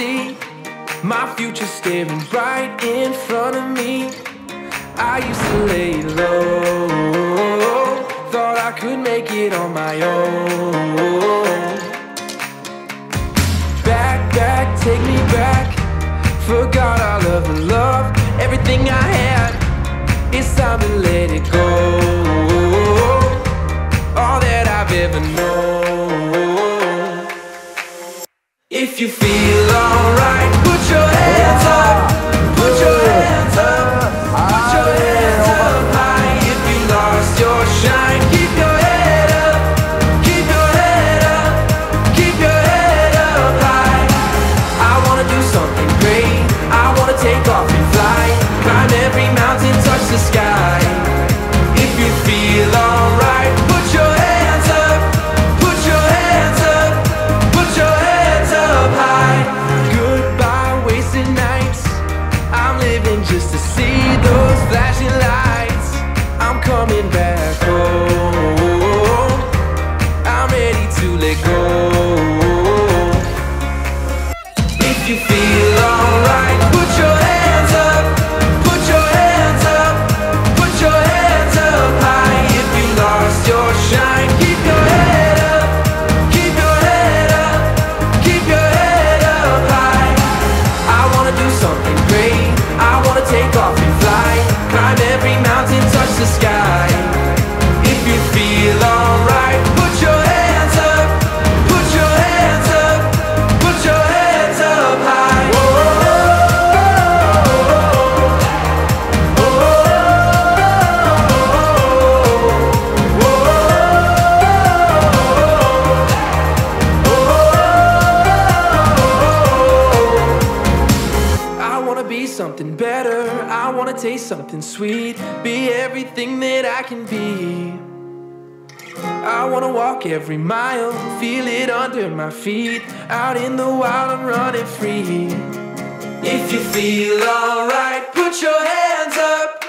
see my future staring right in front of me. I used to lay low, thought I could make it on my own. Back, back, take me back. Forgot all of the love, everything I had. It's time to let it go. All that I've ever known. If you feel the sky. If you feel alright, put your hands up. Put your hands up. Put your hands up high. Goodbye, wasted nights. I'm living just to see something better. I wanna taste something sweet. Be everything that I can be. I wanna walk every mile, feel it under my feet. Out in the wild, I'm running free. If you feel alright, put your hands up.